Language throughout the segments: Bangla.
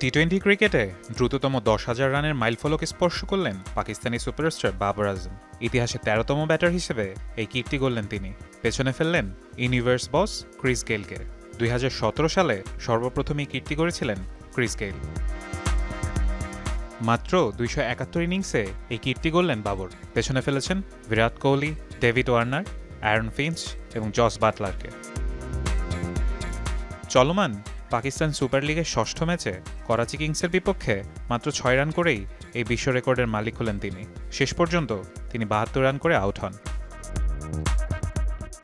টি টোয়েন্টি ক্রিকেটে দ্রুততম দশ হাজার রানের মাইলফলক স্পর্শ করলেন পাকিস্তানি সুপারস্টার বাবর আজম। ইতিহাসে তেরোতম ব্যাটার হিসেবে এই কীর্তি গড়লেন তিনি। পেছনে ফেললেন ইউনিভার্স বস ক্রিস গেইলকে। দুই সালে সর্বপ্রথম এই কীর্তি করেছিলেন ক্রিস গেইল। মাত্র দুইশো একাত্তর ইনিংসে এই কীর্তি গড়লেন বাবর। পেছনে ফেলেছেন Virat Kohli, David Warner, Aaron Finch এবং জস বাটলারকে। চলমান পাকিস্তান সুপার লিগের ষষ্ঠ ম্যাচে করাচি কিংসের বিপক্ষে মাত্র ছয় রান করেই এই বিশ্ব রেকর্ডের মালিক হলেন তিনি। শেষ পর্যন্ত তিনি বাহাত্তর রান করে আউট হন।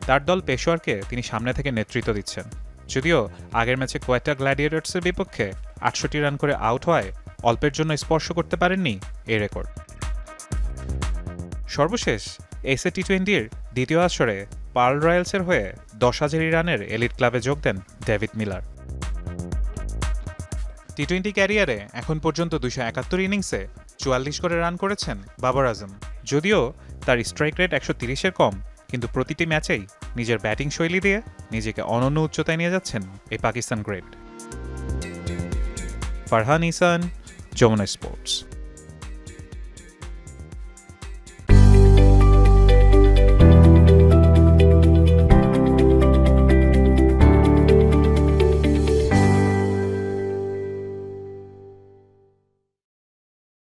তার দল পেশোয়ারকে তিনি সামনে থেকে নেতৃত্ব দিচ্ছেন। যদিও আগের ম্যাচে কোয়েটা গ্ল্যাডিয়েটার্সের বিপক্ষে আটষট্টি রান করে আউট হওয়ায় অল্পের জন্য স্পর্শ করতে পারেননি এই রেকর্ড। সর্বশেষ এসএ টি টোয়েন্টির দ্বিতীয় আসরে পার্ল রয়্যালসের হয়ে দশ হাজারি রানের এলিট ক্লাবে যোগ দেন ডেভিড মিলার। টি টোয়েন্টি ক্যারিয়ারে এখন পর্যন্ত দুশো একাত্তর ইনিংসে চুয়াল্লিশ করে রান করেছেন বাবর আজম। যদিও তার স্ট্রাইক রেট একশো তিরিশের কম, কিন্তু প্রতিটি ম্যাচেই নিজের ব্যাটিং শৈলী দিয়ে নিজেকে অনন্য উচ্চতায় নিয়ে যাচ্ছেন এই পাকিস্তান গ্রেট ফারহান ইসান, যমুনা স্পোর্টস